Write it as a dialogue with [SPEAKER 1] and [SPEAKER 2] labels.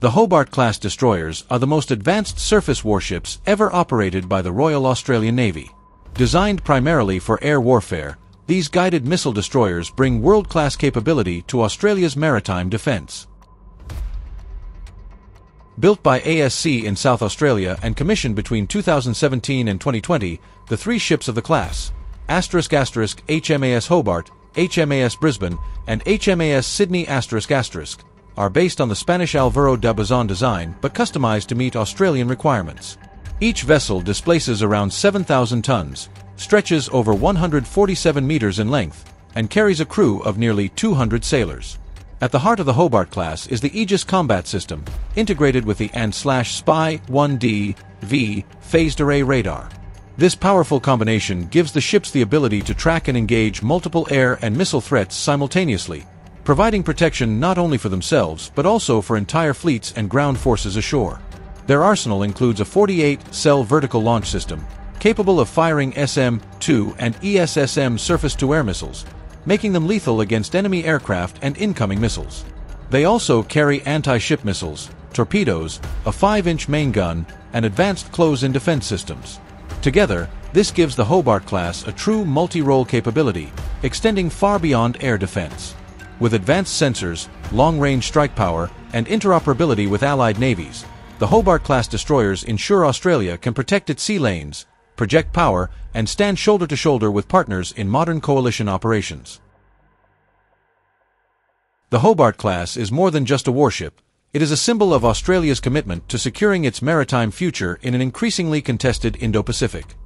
[SPEAKER 1] The Hobart-class destroyers are the most advanced surface warships ever operated by the Royal Australian Navy. Designed primarily for air warfare, these guided missile destroyers bring world-class capability to Australia's maritime defence. Built by ASC in South Australia and commissioned between 2017 and 2020, the three ships of the class, asterisk asterisk HMAS Hobart, HMAS Brisbane, and HMAS Sydney asterisk asterisk, are based on the Spanish Alvaro de Bazan design but customized to meet Australian requirements. Each vessel displaces around 7,000 tons, stretches over 147 meters in length, and carries a crew of nearly 200 sailors. At the heart of the Hobart class is the Aegis combat system, integrated with the AN-SPY 1D V phased array radar. This powerful combination gives the ships the ability to track and engage multiple air and missile threats simultaneously, providing protection not only for themselves but also for entire fleets and ground forces ashore. Their arsenal includes a 48-cell vertical launch system, capable of firing SM-2 and ESSM surface-to-air missiles, making them lethal against enemy aircraft and incoming missiles. They also carry anti-ship missiles, torpedoes, a 5-inch main gun, and advanced close-in defense systems. Together, this gives the Hobart class a true multi-role capability, extending far beyond air defense. With advanced sensors, long-range strike power, and interoperability with allied navies, the Hobart-class destroyers ensure Australia can protect its sea lanes, project power, and stand shoulder to shoulder with partners in modern coalition operations. The Hobart class is more than just a warship. It is a symbol of Australia's commitment to securing its maritime future in an increasingly contested Indo-Pacific.